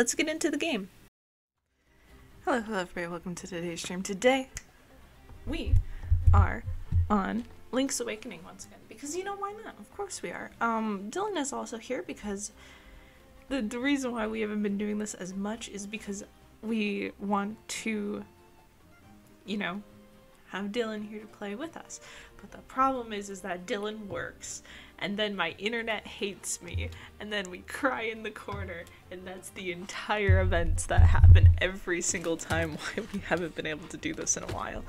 let's get into the game. Hello, hello, everybody. Welcome to today's stream. Today, we are on Link's Awakening once again because you know why not? Of course we are. Um, Dylan is also here because the the reason why we haven't been doing this as much is because we want to, you know, have Dylan here to play with us. But the problem is, is that Dylan works, and then my internet hates me, and then we cry in the corner, and that's the entire events that happen every single time why we haven't been able to do this in a while.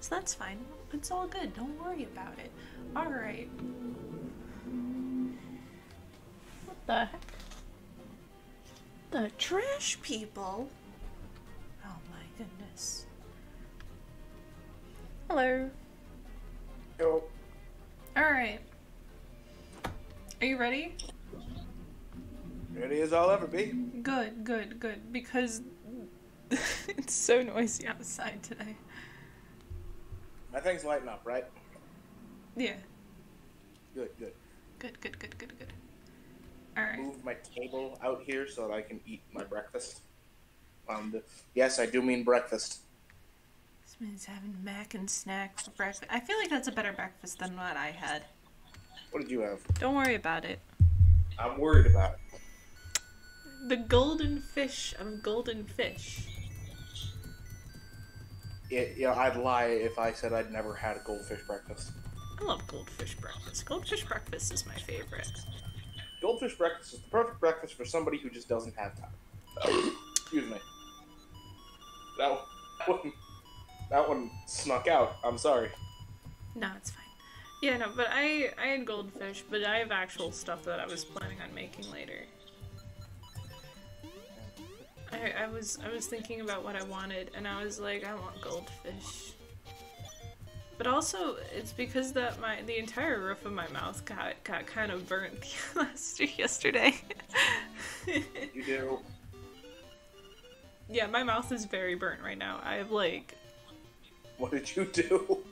So that's fine. It's all good. Don't worry about it. All right. What the heck? The trash people. Oh my goodness. Hello. Yo, Alright. Are you ready? ready as I'll ever be. Good, good, good. Because it's so noisy outside today. My thing's lighting up, right? Yeah. Good, good. Good, good, good, good, good. Alright. Move my table out here so that I can eat my breakfast. Um, yes, I do mean breakfast. This man's having mac and snacks for breakfast. I feel like that's a better breakfast than what I had. What did you have? Don't worry about it. I'm worried about it. The golden fish of golden fish. it. Yeah, I'd lie if I said I'd never had a goldfish breakfast. I love goldfish breakfast. Goldfish breakfast is my favorite. Goldfish breakfast is the perfect breakfast for somebody who just doesn't have time. Excuse me. That one, that one snuck out. I'm sorry. No, it's fine. Yeah, no, but I I had goldfish, but I have actual stuff that I was planning on making later. I, I was I was thinking about what I wanted, and I was like, I want goldfish. But also, it's because that my the entire roof of my mouth got got kind of burnt last yesterday. You do. yeah, my mouth is very burnt right now. I have like What did you do?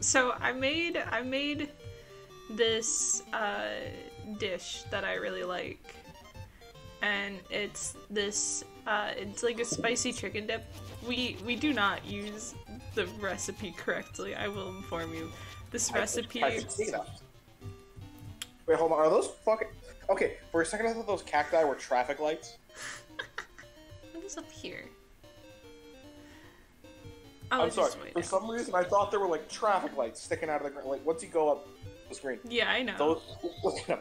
So I made I made this uh, dish that I really like, and it's this uh, it's like a spicy chicken dip. We we do not use the recipe correctly. I will inform you. This I- recipe. I can see that. Wait, hold on. Are those fucking? Okay, for a second I thought those cacti were traffic lights. What is up here? Oh, I'm sorry. For some reason, I thought there were like traffic lights sticking out of the ground. Like once you go up the screen, Yeah, I know. those. Look at them.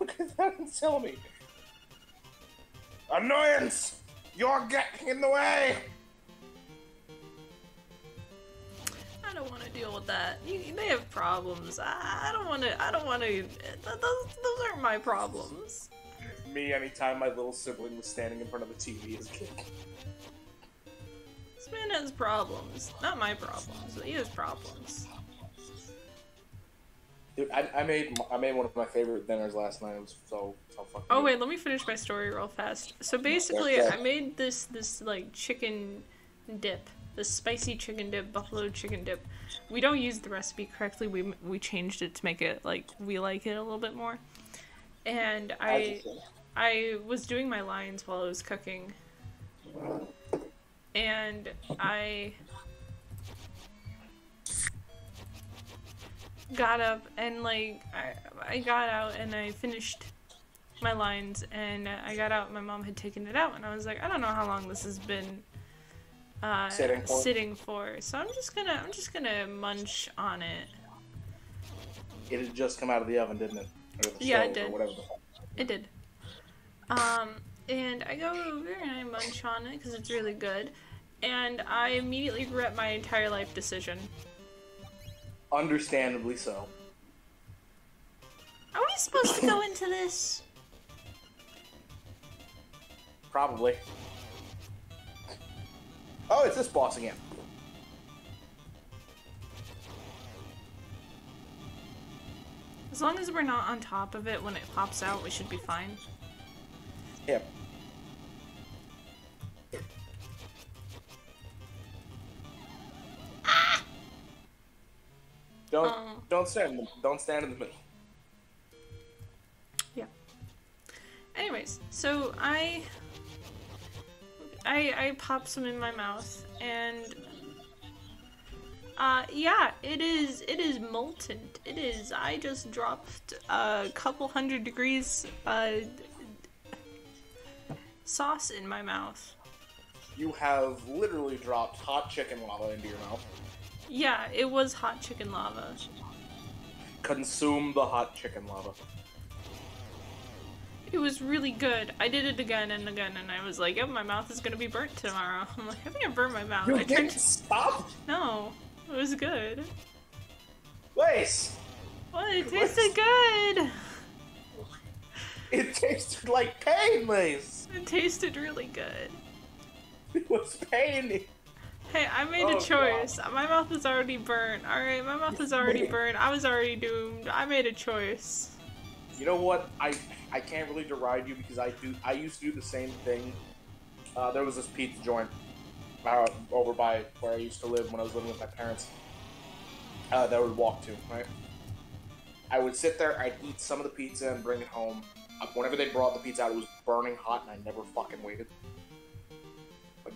Look at that and tell me. Annoyance! You're getting in the way. I don't want to deal with that. You, they have problems. I, I don't want to. I don't want to. Those, those aren't my problems. Me, anytime my little sibling was standing in front of the TV as a kid. Has problems. Not my problems, but he has problems. Dude, I, I made I made one of my favorite dinners last night. It was so so fucking. Oh wait, let me finish my story real fast. So basically. I made this this like chicken dip, this spicy chicken dip, buffalo chicken dip. We don't use the recipe correctly. We we changed it to make it like we like it a little bit more. And I. I was doing my lines while I was cooking. And I got up and like I, I got out and I finished my lines and I got out my mom had taken it out and I was like I don't know how long this has been uh, Sitting for? sitting for so I'm just gonna I'm just gonna munch on it It had just come out of the oven, didn't it? Yeah, it did. Or whatever. the fuck. It did. Um, and I go over and I munch on it because it's really good. And I immediately regret my entire life decision. Understandably so. Are we supposed to go into this? Probably. Oh, it's this boss again. As long as we're not on top of it when it pops out, we should be fine. Yeah. Don't Oh. don't stand in the, don't stand in the middle. Yeah. Anyways, so I I I popped some in my mouth, and uh, yeah, it is it is molten. It is. I just dropped a couple hundred degrees uh sauce in my mouth. You have literally dropped hot chicken lava into your mouth. Yeah, it was hot chicken lava. Consume the hot chicken lava. It was really good. I did it again and again, and I was like, "Oh, my mouth is gonna be burnt tomorrow." I'm like, "I think I burned my mouth." You I didn't stop? No, it was good. Wait! Well, it tasted good. It tasted like pain, Lace! It tasted really good. It was pain! Hey, I made Oh, a choice. My mouth is already burnt. All right, my mouth is already burnt. I was already doomed. I made a choice. You know what? I I can't really deride you because I do. I used to do the same thing. Uh, there was this pizza joint uh, over by where I used to live when I was living with my parents. Uh, that I would walk to, right? I would sit there. I'd eat some of the pizza and bring it home. Uh, whenever they brought the pizza out, it was burning hot, and I never fucking waited.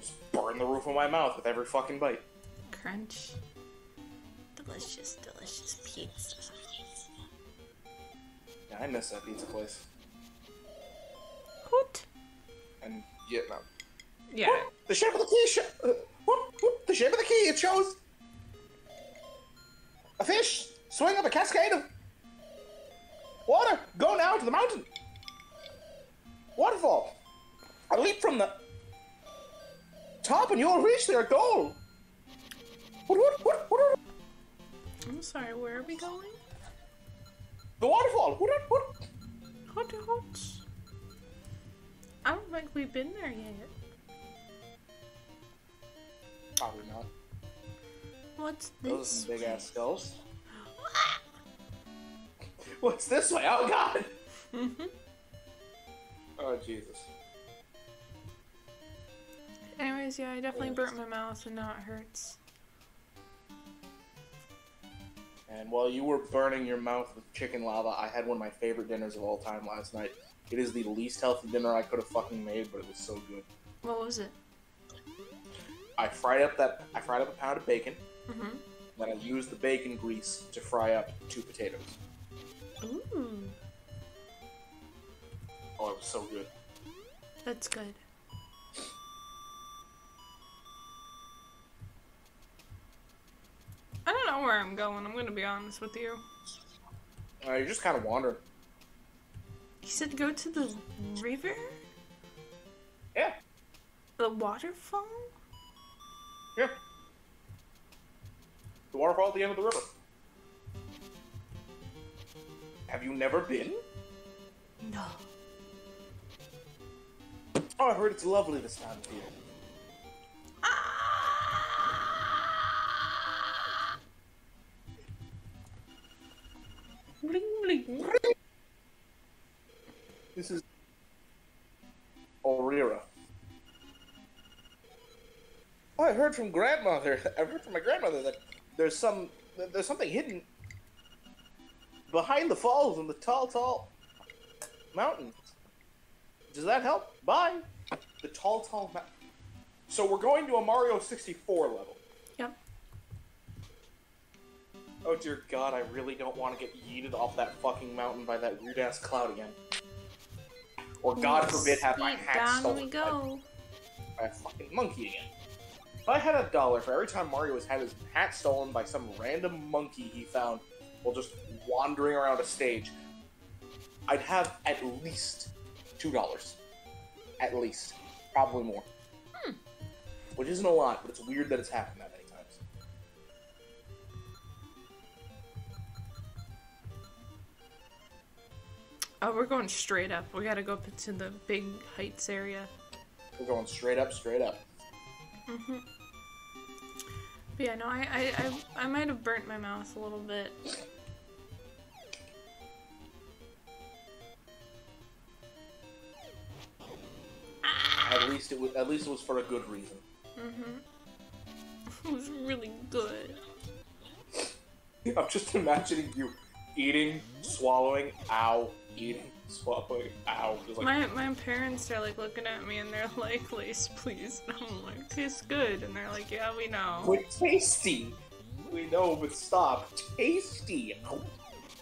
I just burned the roof of my mouth with every fucking bite. Crunch. Delicious, delicious pizza. Yeah, I miss that pizza place. What? And yeah, no. Yeah. Whoop, the shape of the key. Sh- uh, whoop, whoop, the shape of the key. It shows a fish swing up a cascade of water. Go now to the mountain. Waterfall. A leap from the top, and you'll reach their goal. What, what, what, what, I'm sorry. Where are we going? the waterfall. What, what, what? Hoot hoot. I don't think we've been there yet. Probably not. What's Those are this? some big ass skulls. What's this way? Oh God. Mhm. Oh Jesus. Anyways, yeah, I definitely burnt my mouth and now it hurts. And while you were burning your mouth with chicken lava, I had one of my favorite dinners of all time last night. It is the least healthy dinner I could have fucking made, but it was so good. What was it? I fried up that I fried up a pound of bacon, Mm-hmm. then I used the bacon grease to fry up two potatoes. Ooh, Oh, it was so good. that's good. Know where I'm going. I'm gonna be honest with you. Uh, you're just kind of wandering. You said go to the river, Yeah, the waterfall. yeah. The waterfall at the end of the river. Have you never been? No. Oh, I heard it's lovely this time of year. Oh, I heard from grandmother. I heard from my grandmother that there's some there's something hidden behind the falls and the tall, tall mountains. Does that help? Bye. The tall, tall mountain. So we're going to a Mario 64 level. Yep. Oh dear God, I really don't want to get yeeted off that fucking mountain by that weird ass cloud again. Or God forbid have my hat down stolen we go. by a fucking monkey again. If I had a dollar for every time Mario has had his hat stolen by some random monkey he found while just wandering around a stage, I'd have at least two dollars. At least. Probably more. Hmm. Which isn't a lot, but it's weird that it's happened that many times. Oh, we're going straight up. We gotta go up into the big heights area. We're going straight up, straight up. Mm-hmm. But yeah, no, I, I, I, I might have burnt my mouth a little bit. At least it was at least it was for a good reason. Mm-hmm. It was really good. I'm just imagining you eating, swallowing, ow, eating, swallowing. Ow. Like, My my parents are like looking at me and they're like, Lace, please. And I'm like, tastes good. And they're like, yeah, we know. But tasty. We know, but stop. Tasty. Ow.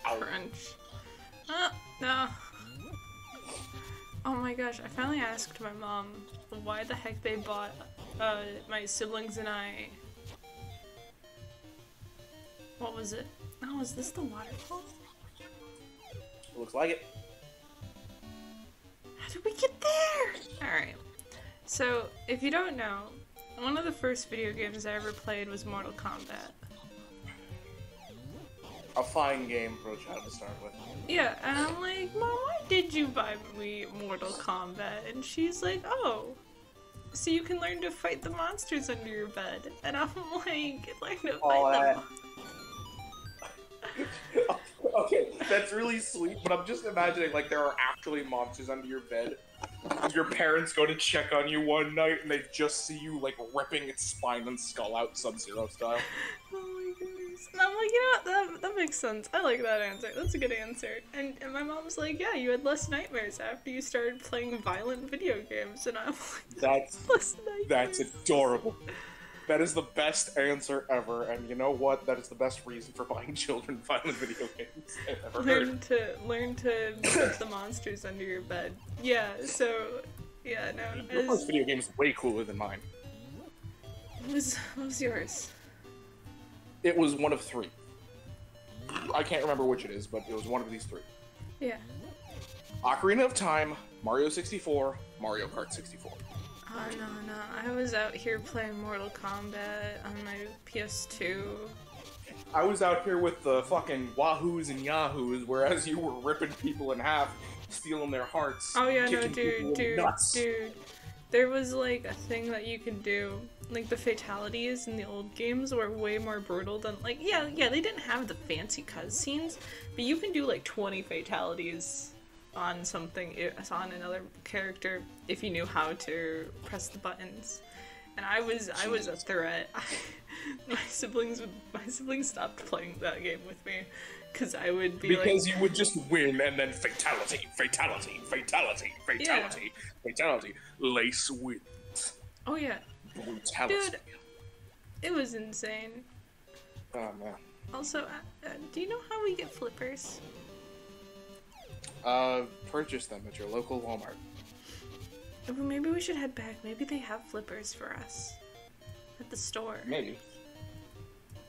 Ow. Crunch. Ah, no. Oh my gosh, I finally asked my mom why the heck they bought uh, my siblings and I. What was it? Oh, is this the waterfall? Looks like it. Did we get there? Alright. So, if you don't know, one of the first video games I ever played was Mortal Kombat. A fine game for a child to start with. Yeah, and I'm like, Mom, why did you buy me Mortal Kombat? And she's like, oh, so you can learn to fight the monsters under your bed. And I'm like, learn to fight them. okay, that's really sweet, but I'm just imagining like there are actually monsters under your bed. Your parents go to check on you one night and they just see you like ripping its spine and skull out Sub Zero style. Oh my goodness. And I'm like, what, that, that makes sense. I like that answer. That's a good answer. And, and my mom's like, yeah, you had less nightmares after you started playing violent video games. And I'm like, That's less nightmares. that's adorable. That is the best answer ever, and you know what? That is the best reason for buying children violent video games I've ever heard. learn to learn to put the monsters under your bed. Yeah, so yeah, no. Your first video game is way cooler than mine. what was what was yours? It was one of three. I can't remember which it is, but it was one of these three. Yeah. Ocarina of Time, Mario 64, Mario Kart 64. Oh no no, I was out here playing Mortal Kombat on my PS2. I was out here with the fucking Wahoos and Yahoos, whereas you were ripping people in half, stealing their hearts. Oh yeah, no, kicking people in dude, dude, nuts. dude. There was like a thing that you could do. Like the fatalities in the old games were way more brutal than like yeah, yeah, they didn't have the fancy cutscenes, but you can do like 20 fatalities on something on another character if you knew how to press the buttons. And I was I was a threat. my siblings would my siblings stopped playing that game with me because I would be like Because you would just win and then fatality, fatality, fatality, fatality, fatality. Lace wins. oh yeah, Brutality. Dude. it was insane. Oh man. Also, uh, uh, do you know how we get flippers? Uh, purchase them at your local Walmart. Well, maybe we should head back. Maybe they have flippers for us at the store. Maybe.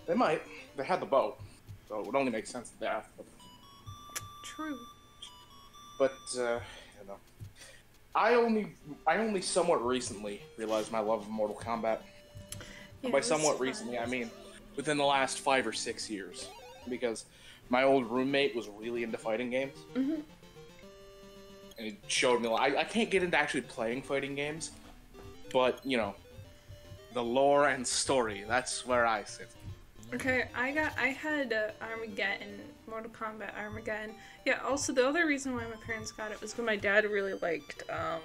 They might. They had the boat, so it would only make sense that they have. But, True. but uh, you know, I only, I only somewhat recently realized my love of Mortal Kombat. Yeah, By somewhat fun. recently, I mean within the last five or six years, because my old roommate was really into fighting games, Mhm. And it showed me. I, I can't get into actually playing fighting games, but you know, the lore and story—that's where I sit. Okay, I got I had uh, Armageddon, Mortal Kombat Armageddon. Yeah. Also, the other reason why my parents got it was because my dad really liked. um...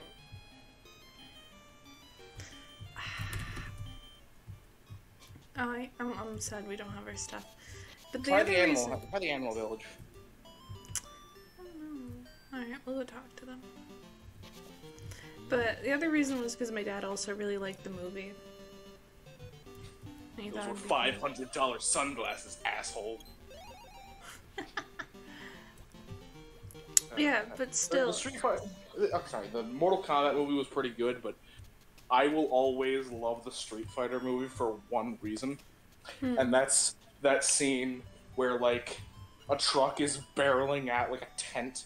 Oh, I, I'm, I'm sad we don't have our stuff. But the Try other the animal. reason. Try the animal village. Alright, we'll go talk to them. But the other reason was because my dad also really liked the movie. He Those were five hundred dollars sunglasses, asshole. Yeah, but still. the Street Fighter. I'm sorry, the Mortal Kombat movie was pretty good, but I will always love the Street Fighter movie for one reason, Hmm. and that's that scene where like a truck is barreling at like a tent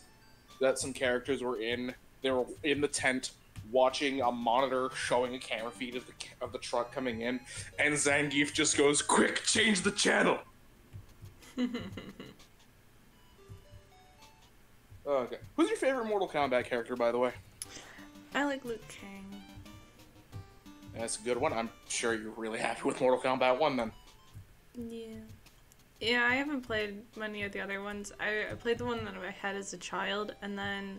that some characters were in. They were in the tent watching a monitor showing a camera feed of the of the truck coming in, and Zangief just goes, "Quick, change the channel." Oh, okay. Who's your favorite Mortal Kombat character, by the way? I like Liu Kang. That's a good one. I'm sure you're really happy with Mortal Kombat 1 then. Yeah. Yeah, I haven't played many of the other ones. I, I played the one that I had as a child, and then,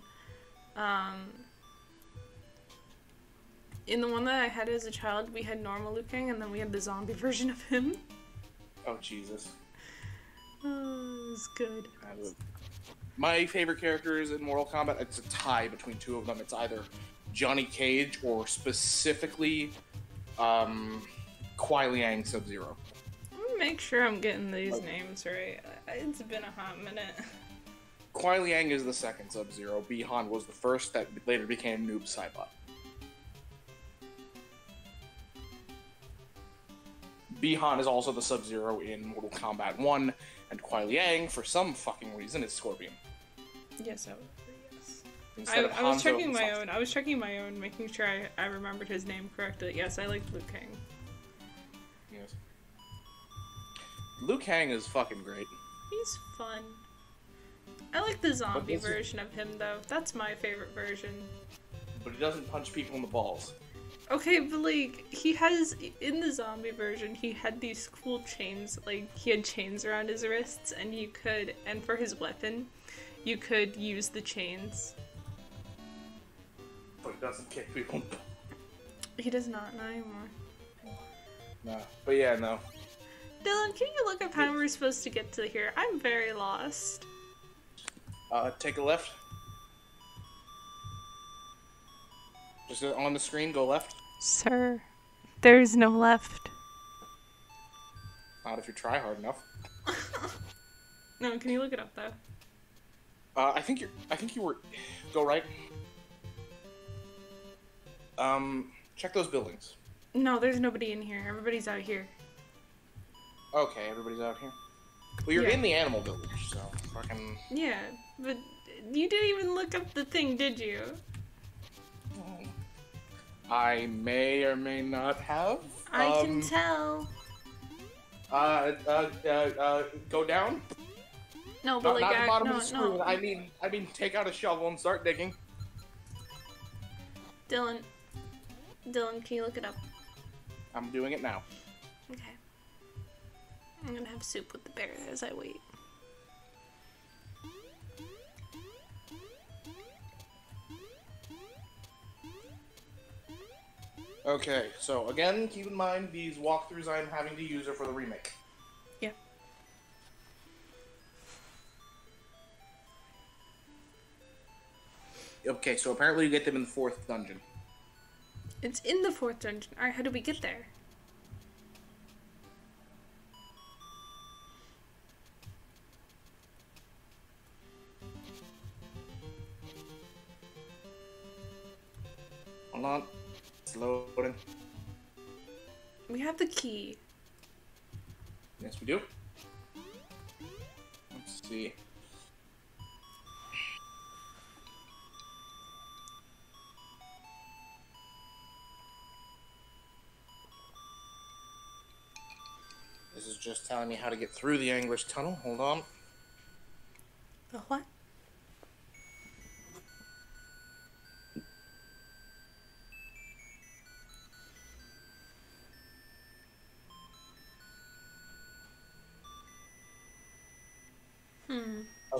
um, in the one that I had as a child, we had normal Liu Kang, and then we had the zombie version of him. Oh, Jesus. Oh, it was good. Would- my favorite characters in Mortal Kombat, it's a tie between two of them. It's either Johnny Cage or specifically um, Kuai Liang Sub Zero. Make sure I'm getting these names right. It's been a hot minute. Kuai Liang is the second Sub Zero. Bi-Han was the first that later became Noob Saibot. Bi-Han is also the Sub Zero in Mortal Kombat 1, and Kuai Liang, for some fucking reason, is Scorpion. Yes, I would. Yes. I, I was checking my own. I was checking my own, making sure I, I remembered his name correctly. Yes, I like Liu Kang. Liu Kang is fucking great. He's fun. I like the zombie version of him though. That's my favorite version. But he doesn't punch people in the balls. Okay, but like he has in the zombie version, he had these cool chains. Like he had chains around his wrists, and you could, and for his weapon, you could use the chains. But he doesn't kick people He does not know anymore. No. But yeah, no. Dylan, can you look up how we're supposed to get to here? I'm very lost. Uh, take a left. Just on the screen, go left. Sir, there's no left. Not if you try hard enough. No, can you look it up though? Uh, I think you're. I think you were. Go right. Um, check those buildings. No, there's nobody in here. Everybody's out here. Okay, everybody's out here. Well, you're Yeah. in the animal village, so fucking. Yeah, but you didn't even look up the thing, did you? I may or may not have. I can Um, tell. Uh, uh, uh, uh, go down. No, but Not, like, not I, the bottom no, of the screen. no. I mean, I mean, take out a shovel and start digging. Dylan, Dylan, can you look it up? I'm doing it now. I'm gonna have soup with the bear as I wait. Okay, so again, keep in mind these walkthroughs I'm having to use are for the remake. Yeah. Okay, so apparently you get them in the fourth dungeon. It's in the fourth dungeon. Alright, how do we get there? Hold on. It's loading. We have the key. Yes, we do. Let's see. This is just telling me how to get through the Angler's Tunnel. Hold on. The what?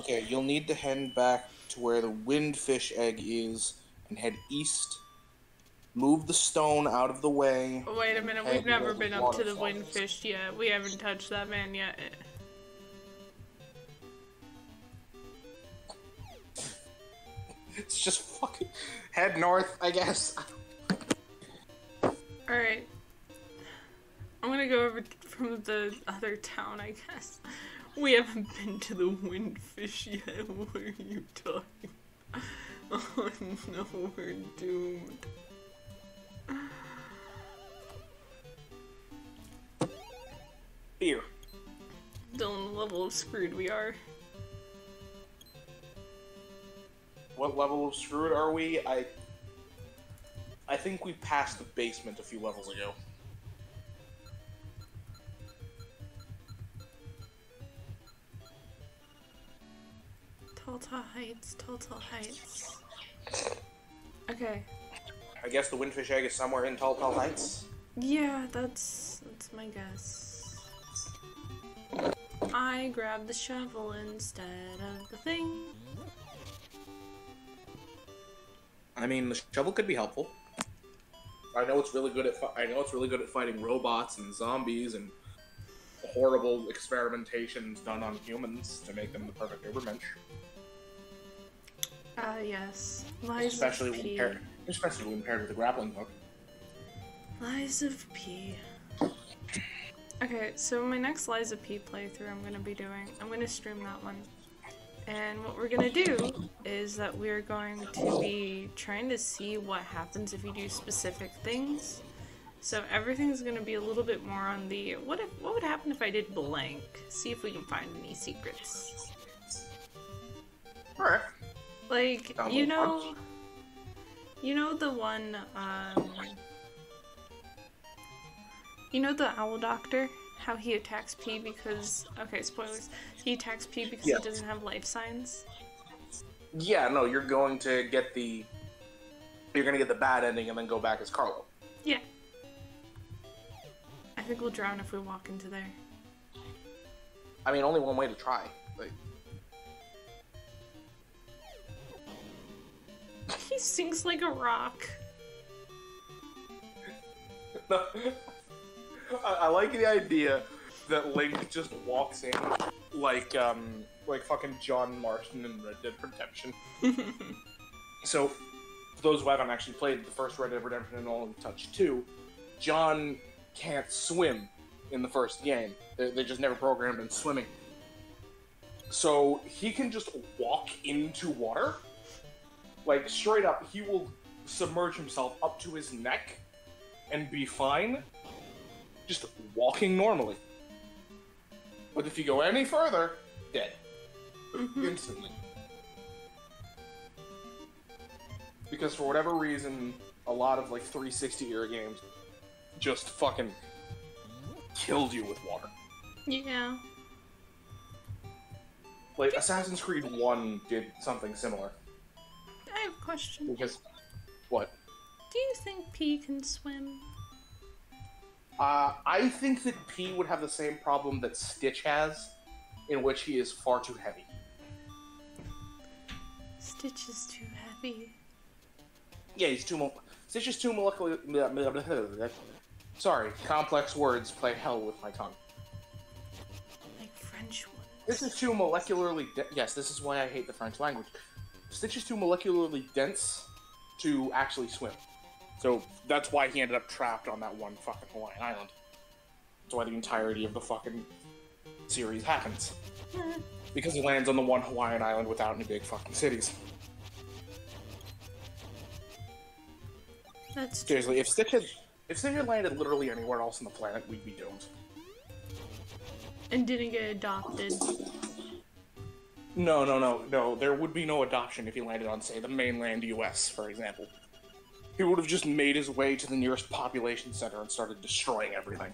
Okay, you'll need to head back to where the windfish egg is and head east. Move the stone out of the way. Wait a minute, we've never been up to the windfish yet. We haven't touched that man yet. It's just fucking head north, I guess. Alright. I'm gonna go over from the other town, I guess. We haven't been to the windfish yet. What are you talking? Oh no, we're doomed. Here. Dylan, the level of screwed we are. What level of screwed are we? I I think we passed the basement a few levels ago. Tall, tall heights, tall, tall heights. Okay. I guess the windfish egg is somewhere in Tal Tal Heights. Yeah, that's that's my guess. I grabbed the shovel instead of the thing. I mean, the shovel could be helpful. I know it's really good at. I know it's really good at fighting robots and zombies and horrible experimentations done on humans to make them the perfect Ubermensch. Ah, yes. Lies especially of when P. paired, especially when paired with a grappling hook. Lies of P. Okay, so my next Lies of P playthrough I'm gonna be doing, I'm gonna stream that one. And what we're gonna do is that we're going to be trying to see what happens if you do specific things. So everything's gonna be a little bit more on the what if what would happen if I did blank? See if we can find any secrets. All right. Like Sounds you know, fun. you know the one. Um, you know the owl doctor. How he attacks P because okay, spoilers. He attacks P because Yeah. he doesn't have life signs. Yeah, no, you're going to get the you're going to get the bad ending and then go back as Carlo. Yeah. I think we'll drown if we walk into there. I mean, only one way to try. Like, He sinks like a rock. I, I like the idea that Link just walks in like um like fucking John Marston in Red Dead Redemption. so, for those who haven't actually played the first Red Dead Redemption and only Touch two, John can't swim in the first game. They, they just never programmed him swimming. So he can just walk into water, like straight up. He will submerge himself up to his neck and be fine, just walking normally. But if you go any further, dead Mhm. instantly. Because for whatever reason, a lot of like 360 era games just fucking killed you with water. Yeah. Like Assassin's Creed 1 did something similar. I have a question. Because what? Do you think P can swim? Uh, I think that P would have the same problem that Stitch has, in which he is far too heavy. Stitch is too heavy. Yeah, he's too. Mo- Stitch is too molecular. Sorry, complex words play hell with my tongue. Like French ones. This is too molecularly. De- yes, this is why I hate the French language. Stitch is too molecularly dense to actually swim. So that's why he ended up trapped on that one fucking Hawaiian island. That's why the entirety of the fucking series happens. Because he lands on the one Hawaiian island without any big fucking cities. That's. Seriously, if Stitch had, if Stitch had landed literally anywhere else on the planet, we'd be doomed. And didn't get adopted. No, no, no, no. There would be no adoption if he landed on, say, the mainland U.S., for example. He would have just made his way to the nearest population center and started destroying everything.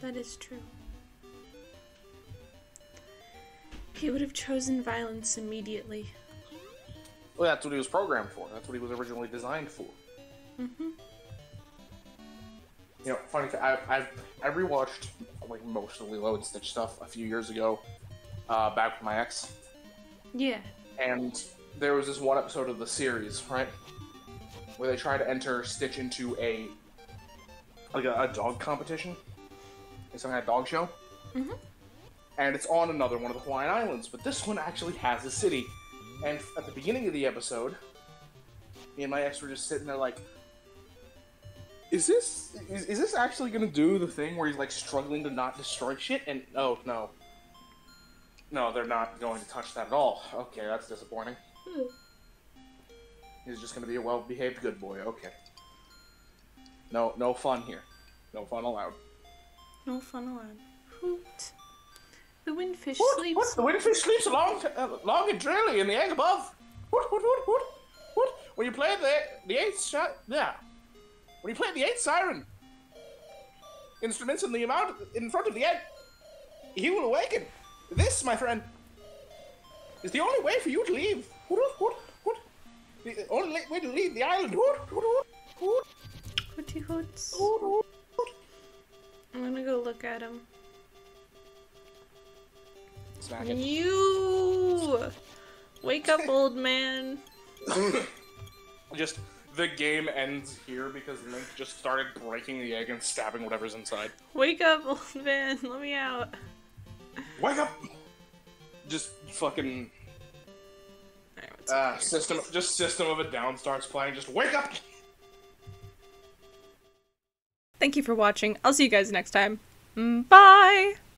That is true. He would have chosen violence immediately. Well, that's what he was programmed for. That's what he was originally designed for. Mm-hmm. You know, funny thing, I, I've I rewatched like most of Lilo and Stitch stuff a few years ago, uh, back with my ex, Yeah. and there was this one episode of the series, right, where they try to enter Stitch into a like a, a dog competition, it's some kind of dog show, Mhm. and it's on another one of the Hawaiian Islands, but this one actually has a city, and at the beginning of the episode, me and my ex were just sitting there like. Is this is, is this actually gonna do the thing where he's like struggling to not destroy shit? And oh no, no, they're not going to touch that at all. Okay, that's disappointing. He's just gonna be a well-behaved good boy. Okay. No, no fun here. No fun allowed. No fun allowed. Hoot. The windfish What? sleeps. What? The windfish sleeps long, uh, long and drearily in the egg above. What? What? What? What? What? When you play the the eighth shot, yeah. When you play the eighth siren, instruments in the amount in front of the egg, he will awaken. This, my friend, is the only way for you to leave. What? What? What? The only way to leave the island. What? What? What? What? Hooty hoots. What? What? What? I'm gonna go look at him. Smack it. You! Wake up, old man. Just the game ends here because Link just started breaking the egg and stabbing whatever's inside. Wake up, old man. Let me out. Wake up! Just fucking uh, system. Just System of a Down starts playing. Just wake up! Thank you for watching. I'll see you guys next time. Mm, Bye!